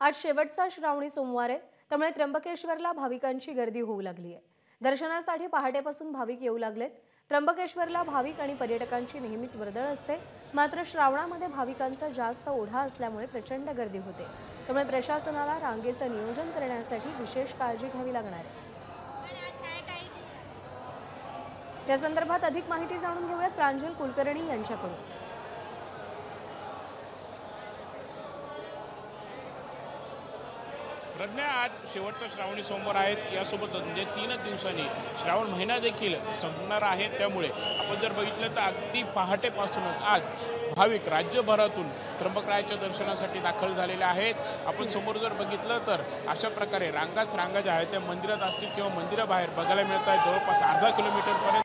आज शेवटचा श्रावणी सोमवार आहे त्यामुळे त्र्यंबकेश्वरला भाविकांची गर्दी होऊ लागली आहे. दर्शनासाठी पहाटेपासून भाविक येऊ लागलेत. त्र्यंबकेश्वरला भाविक आणि पर्यटकांची नेहमीच वर्दळ असते. मात्र श्रावणामध्ये भाविकांचा जास्त ओढा असल्यामुळे प्रचंड गर्दी होते. त्यामुळे प्रशासनाला रांगेचं नियोजन करण्यासाठी विशेष काळजी घ्यावी लागणार आहे. या संदर्भात अधिक माहिती जाणून घेऊयात प्रांजल कुलकर्णी यांच्याकडून. प्रज्ञा आज शेवटचा श्रावणी सोमवार आहेत यासोबत म्हणजे तीनच दिवसांनी श्रावण महिना देखील संपणार आहे. त्यामुळे आपण जर बघितलं तर अगदी पहाटेपासूनच आज भाविक राज्यभरातून त्र्यंबकरायाच्या दर्शनासाठी दाखल झालेले आहेत. आपण समोर जर बघितलं तर अशा प्रकारे रांगाच रांगा ज्या आहेत त्या मंदिरात असतील किंवा मंदिराबाहेर बघायला मिळत आहेत. जवळपास अर्धा किलोमीटरपर्यंत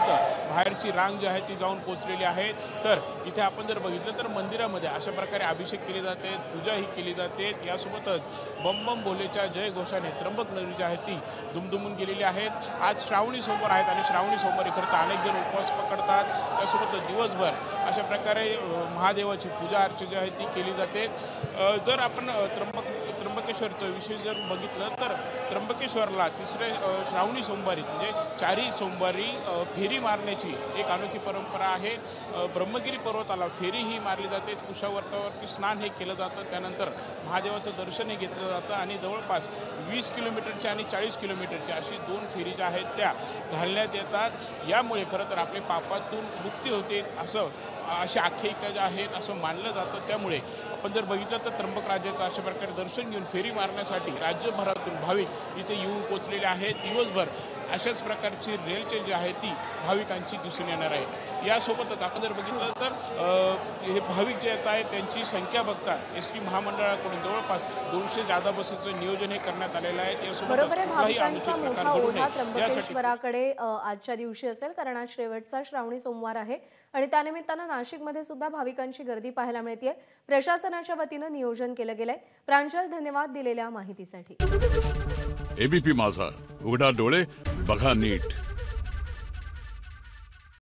बाहेरची रांग जी आहे ती जाऊन पोचलेली आहे. तर इथे आपण जर बघितलं तर मंदिरामध्ये अशा प्रकारे अभिषेक केले जाते पूजा ही केली जाते. यासोबतच बम बम भोलेच्या जय घोषाने त्र्यंबक नगरी जी आहे ती. दुमदुमून गेलेली आहेत. आज श्रावणी सोमवार आहेत आणि श्रावणी सोमवारी खरं तर अनेक जण उपवास पकडतात. त्यासोबत दिवसभर अशा प्रकारे महादेवाची पूजा अर्चा जी आहे ती केली जाते. जर आपण त्र्यंबक त्र्यंबकेश्वरचं विषय जर बघितलं तर त्र्यंबकेश्वरला तिसरे श्रावणी सोमवारी म्हणजे चारी सोमवारी फेरी मारण्याची एक अनोखी परंपरा आहे. ब्रह्मगिरी पर्वताला फेरी ही मारली जाते. कुशावर्तावरती स्नान हे केलं जातं. त्यानंतर महादेवाचं दर्शन हे घेतलं जातं आणि जवळपास वीस किलोमीटरच्या आणि चाळीस किलोमीटरच्या अशी दोन फेरी ज्या आहेत त्या घालण्यात येतात. यामुळे खरं तर आपले पापातून मुक्ती होते असं अशा आख्यायिका ज्या आहेत असं मानलं जातं. त्यामुळे आपण जर बघितलं तर त्र्यंबक राजाचं अशा प्रकारे दर्शन घेऊन फेरी मारण्यासाठी राज्यभरातून भाविक इथे येऊन पोचलेले आहेत. दिवसभर अशाच प्रकारची रेलचेल जी आहे ती भाविकांची दिसून येणार आहे. यासोबतच आपण जर बघितलं तर हे भाविक जे येत आहेत त्यांची संख्या बघतात एस टी महामंडळाकडून जवळपास दोनशे जादा बसेचं नियोजन हे करण्यात आलेलं आहे. त्र्यंबकेश्वराकडे अ, आजच्या दिवशी असेल कारण आज शेवटचा श्रावणी सोमवार आहे. आणि त्यानिमित्तानं नाशिकमध्ये सुद्धा भाविकांची गर्दी पाहायला मिळते प्रशासनाच्या वतीनं नियोजन केलं गेलंय. प्रांजल धन्यवाद दिलेल्या माहितीसाठी. एबीपी माझा. उघडा डोळे बघा नीट.